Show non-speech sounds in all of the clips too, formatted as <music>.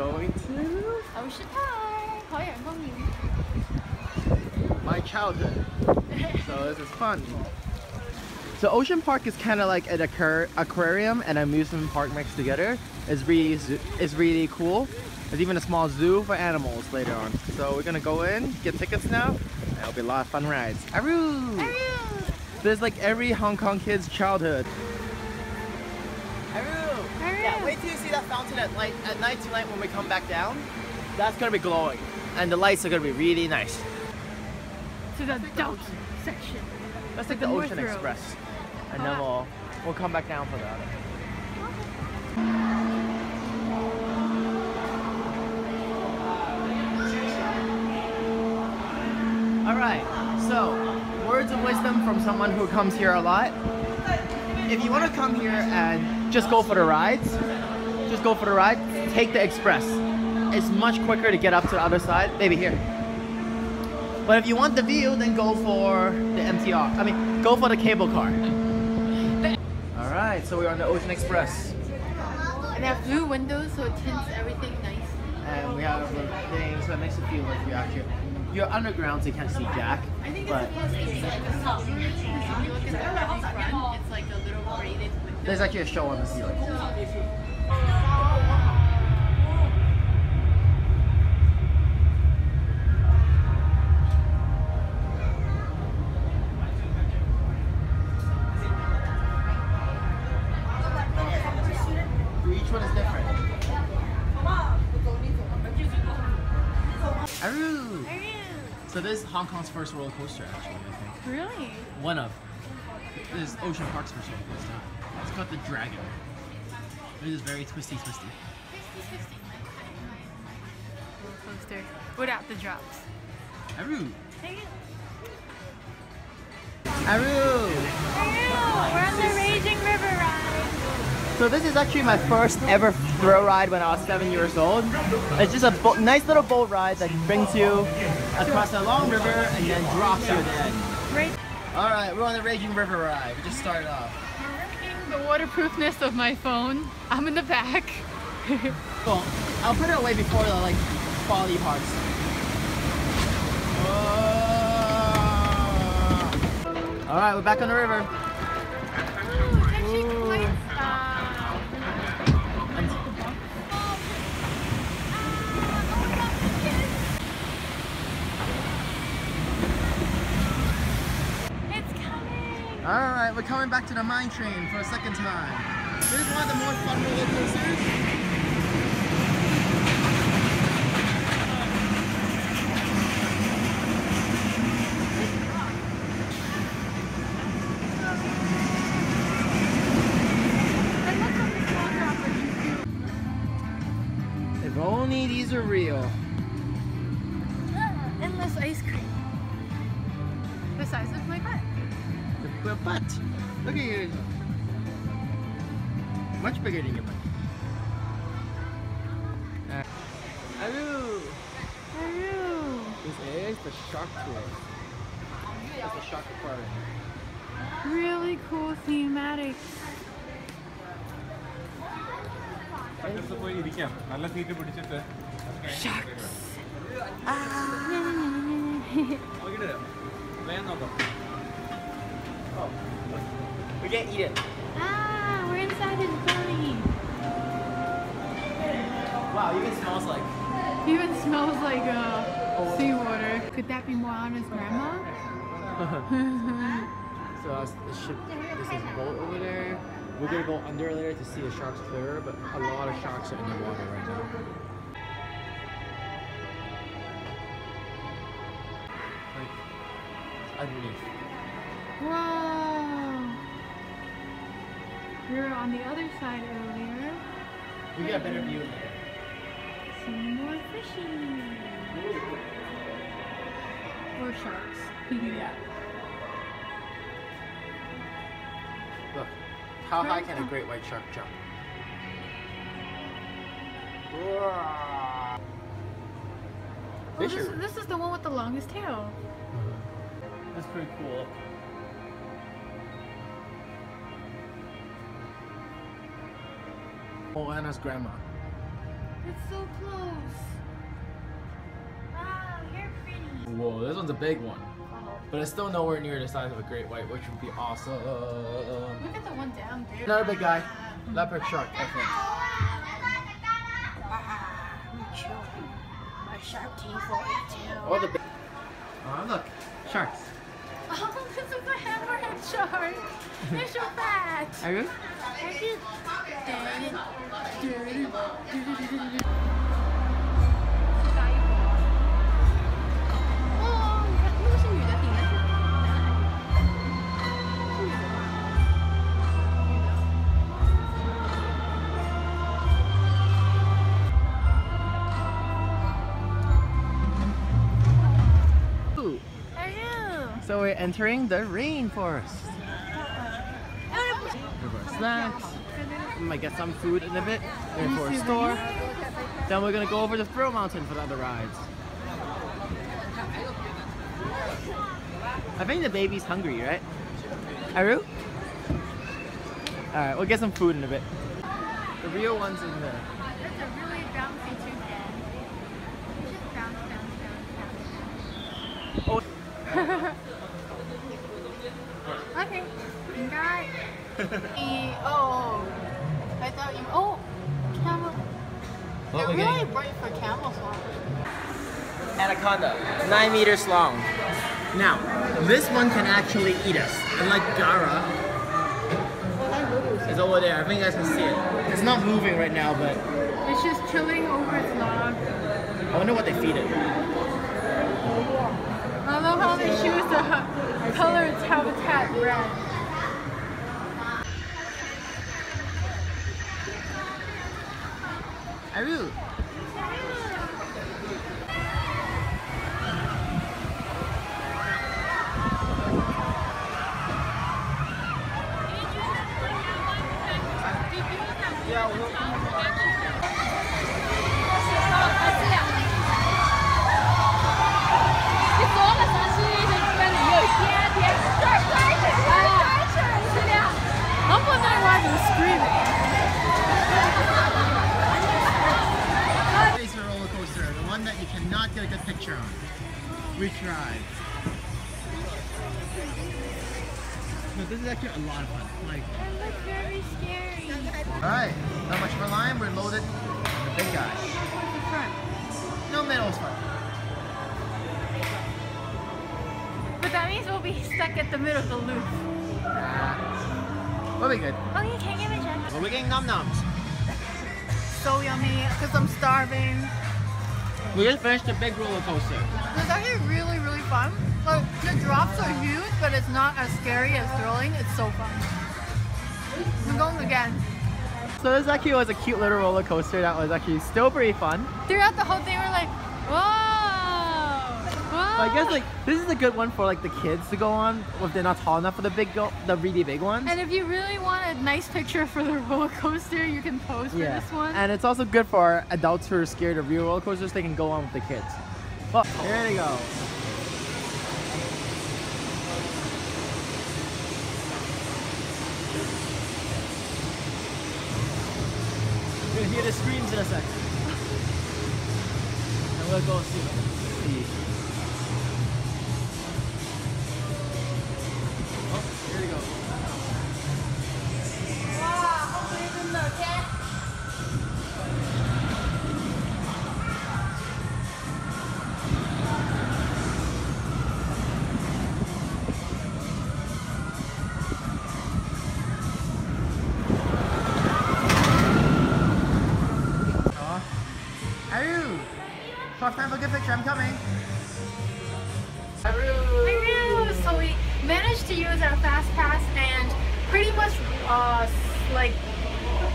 going to 好事泰海洋公园。 my childhood. so this is fun. So Ocean Park is kind of like an aquar- aquarium and amusement park mixed together. It's really zoo- it's really cool. There's even a small zoo for animals later on. So we're gonna go in, get tickets now. and It'll be a lot of fun rides. Aru! There's like every Hong Kong kid's childhood. Aru! Yeah, wait till you see that fountain at night at night tonight when we come back down. That's gonna be glowing. And the lights are gonna be really nice. To the adult section. Let's take the the, North Ocean Road. Express. And then we'll uh-huh. we'll come back down for the other. Alright, so words of wisdom from someone who comes here a lot. If you want to come here and just go for the rides, just go for the ride, take the express. It's much quicker to get up to the other side. Maybe here. But if you want the view, then go for the MTR. I mean, go for the cable car. All right, so we're on the Ocean Express, And they have blue windows, so it tints everything nice. and we have the thing, so it makes it feel like you're actually you're underground, so you can't see Jack. I think But it's supposed to be like a top. If you look at the front, it's like a little braided. There's actually a show on the ceiling. Each one is different. Aru! So this is Hong Kong's first roller coaster, actually. I think Really? one of. This is Ocean Park's first roller coaster. It's called the Dragon. It is very twisty, twisty. Roller coaster without the drops. Aru! Hey, Aru! we're on the Raging River ride. So this is actually my first ever thrill ride when I was seven years old. It's just a bo- nice little boat ride that brings you across a long river and then drops you at the end. Right. All right, we're on the Raging River ride. We just started off. The waterproofness of my phone. I'm in the back. <laughs> Well, I'll put it away before the like quality parts. All right, we're back on the river. It's actually quite, uh, It's coming. All right, we're coming back to the mine train for a second time. This is one of the more fun roller coasters. Look at you. Much bigger than your bike. Hello, hello. This is the shark tour. It's a shark aquarium. Really cool thematics. Sharks. <laughs> Ah we can't eat it. ah, we're inside his belly. Wow, even smells like. Even smells like uh, seawater. Could that be Moana's grandma? <laughs> So that's the ship. This is a boat over there. We're gonna go under there to see the sharks clearer, but a lot of sharks are in the water right now. Like underneath. Wow. We were on the other side earlier. We get a better view in there. See more fishies. Or sharks. <laughs> Yeah. Look, how high can a great white shark jump? Oh, this, this is the one with the longest tail. Mm-hmm. That's pretty cool. Oh, Anna's grandma. It's so close. Wow, you're pretty. Whoa, this one's a big one. But it's still nowhere near the size of a great white, which would be awesome. Look at the one down there. Another big guy. Leopard shark, I think. Ah, My sharp teeth will eat you. Oh, the big. Oh, look. Sharks. <laughs> Oh, this is a hammerhead shark. They're so fat. Are you? So we're entering the rainforest. Snacks. We might get some food in a bit. Going for a store. Then we're gonna go over to Thrill Mountain for the other rides. I think the baby's hungry, right? Aru? Alright, we'll get some food in a bit. The real one's in there. That's a really bouncy too, Dad. Just bounce, bounce, bounce, bounce. Oh. <laughs> Okay. You got <laughs> What They're really getting? bright for camouflage. Anaconda, nine meters long. Now, this one can actually eat us. Unlike Gara, it's over there. I think you guys can see it. It's not moving right now, but It's just chilling over its log. I wonder what they feed it. I love how they choose the color its habitat red. Aru! I'm But this is actually a lot of fun. Like, That looks very scary. alright, not much for line, we're loaded the big guy. The front. No middle's fun. But that means we'll be stuck at the middle of the loop. We'll be good. Oh, you can't give Jen. We'll be getting num nums. So yummy, because I'm starving. We just finished the big roller coaster. It's actually really, really fun. Like, the drops are huge, but it's not as scary as thrilling. It's so fun. I'm going again. So this actually was a cute little roller coaster that was actually still pretty fun. Throughout the whole thing, we're like, whoa! I guess like this is a good one for like the kids to go on if they're not tall enough for the big go the really big ones. And if you really want a nice picture for the roller coaster, you can pose for this one. And it's also good for adults who are scared of real roller coasters, they can go on with the kids. Well, here they go. You'll hear the screams in a second. <laughs> And we'll go see. I'm coming. Aru! I know. So we managed to use our fast pass and pretty much uh, like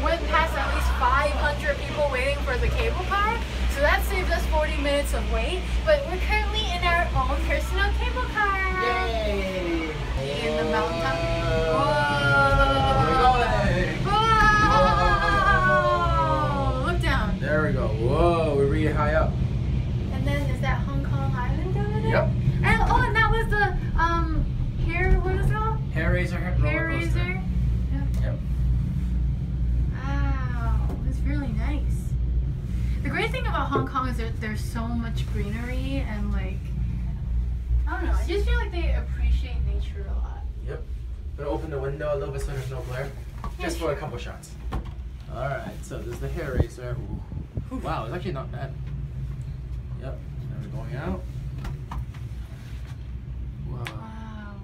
went past at least 500 people waiting for the cable car. So that saved us 40 minutes of wait. But we're currently in our own personal cable car. Yay! In the mountaintop. Whoa. Whoa! Whoa! Look down. There we go. Whoa, we're really high up. And then is that Hong Kong Island over there? Yep. And oh, and that was the um hair. What is it called? Hair Raiser roller Hair coaster. razor. Yep. Wow, it's really nice. The great thing about Hong Kong is that there's so much greenery and like I don't know. I just feel like they appreciate nature a lot. Yep. Gonna open the window a little bit so there's no glare. Just for a couple shots. Alright, so there's the Hair Raiser. Ooh. Wow, it's actually not bad. Yep. Now we're going out. Wow. Wow.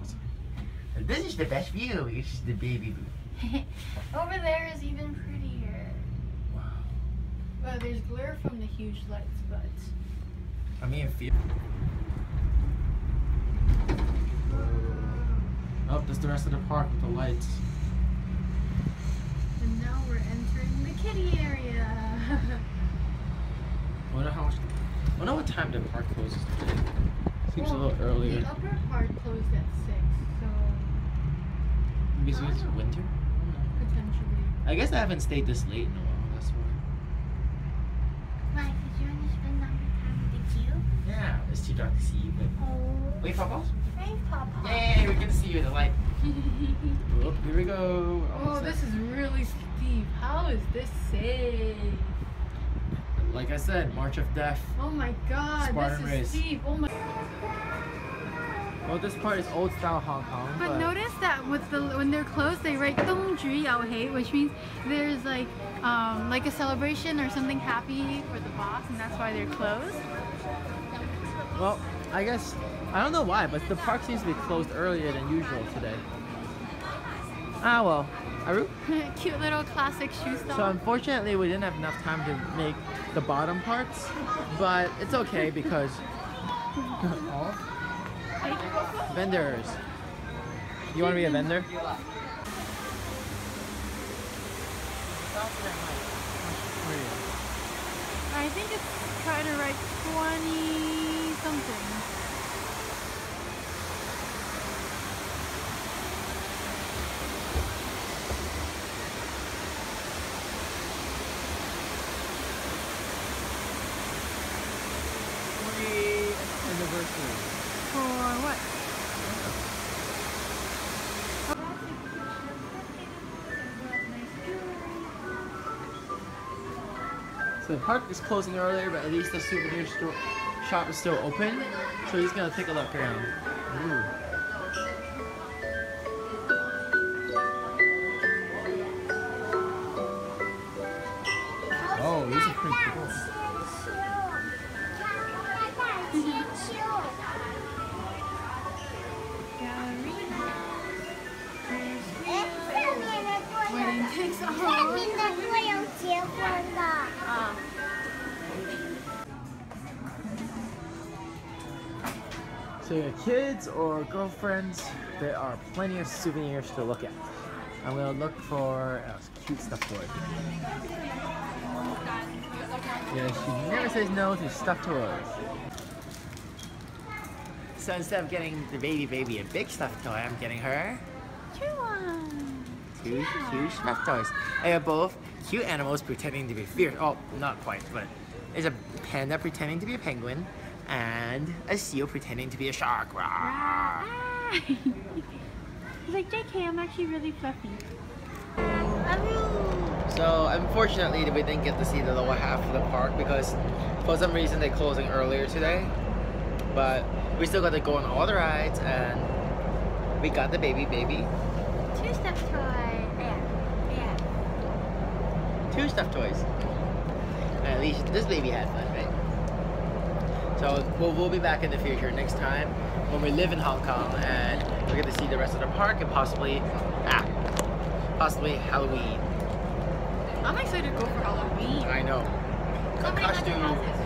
This is the best view. It's the baby booth. <laughs> Over there is even prettier. Wow. Well, there's glare from the huge lights, but I mean, feel. Oh, that's the rest of the park with the lights. and now we're entering the kitty area. I <laughs> Wonder how much. I wonder what time the park closes today. Seems a little earlier. The upper part closed at six, so Maybe it's because it's winter. potentially. I guess I haven't stayed this late in a while. That's why. Why? Did you want to spend longer time with the queue? Yeah, it's too dark to see you, but Oh, wait, Papa. hey, Papa. Yay, we can see you in the light. <laughs> Oh, here we go. oh, Almost this is really steep. How is this safe? Like I said, March of Death. Oh my god, Spartan this is race. steep. Oh my. <laughs> Well, this part is old style Hong Kong. But, but notice that with the when they're closed, they write Dong Ju Yao Hei, which means there's like um, like a celebration or something happy for the boss, and that's why they're closed. Well, I guess I don't know why, but the park seems to be closed earlier than usual today. Ah well, Aru. <laughs> Cute little classic shoe store. So unfortunately, we didn't have enough time to make the bottom parts, but it's okay because. <laughs> <laughs> vendors. You want to be a vendor? I think it's kind of right 20 the park is closing earlier, but at least the souvenir store shop is still open. So he's gonna take a look around. Ooh. Oh, these are pretty cool. Wedding pics. 上面 So your kids or girlfriends, there are plenty of souvenirs to look at. I'm gonna look for a cute stuffed toy. Yeah, she never says no to stuffed toys. So instead of getting the baby baby a big stuffed toy, I'm getting her Two ones. two huge stuffed toys. They are both cute animals pretending to be fierce. Oh, not quite, but there's a panda pretending to be a penguin and a seal pretending to be a shark. Rah. <laughs> He's like, JK, I'm actually really fluffy. So unfortunately, we didn't get to see the lower half of the park because for some reason they're closing earlier today. But we still got to go on all the rides and we got the baby baby. Two stuffed toy. There. There. Two stuffed toys. At least this baby had fun, right? So we'll, we'll be back in the future next time when we live in Hong Kong and we get to see the rest of the park and possibly, ah, possibly Halloween. I'm excited to go for Halloween. I know. Costume.